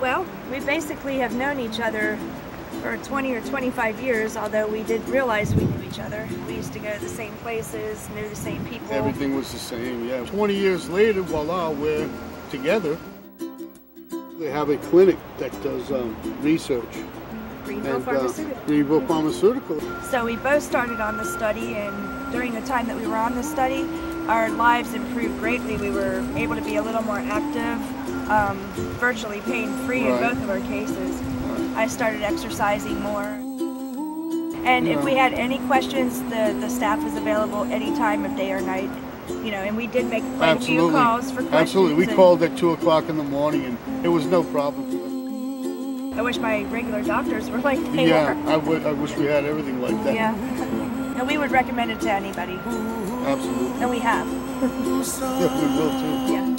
Well, we basically have known each other for 20 or 25 years, although we didn't realize we knew each other. We used to go to the same places, knew the same people. Everything was the same, yeah. 20 years later, voila, we're together. They have a clinic that does um, research. Greenville and, uh, Greenville Pharmaceutical. So we both started on the study, and during the time that we were on the study, our lives improved greatly. We were able to be a little more active, um, virtually pain-free in both of our cases. I started exercising more. And if we had any questions, the, the staff was available any time of day or night. You know, and we did make quite a few Absolutely. calls for questions. Absolutely. We called at 2 o'clock in the morning and it was no problem. I wish my regular doctors were like they Yeah, were. I, would, I wish we had everything like that. Yeah. And we would recommend it to anybody. Absolutely. And we have. Yeah, we will too. Yeah.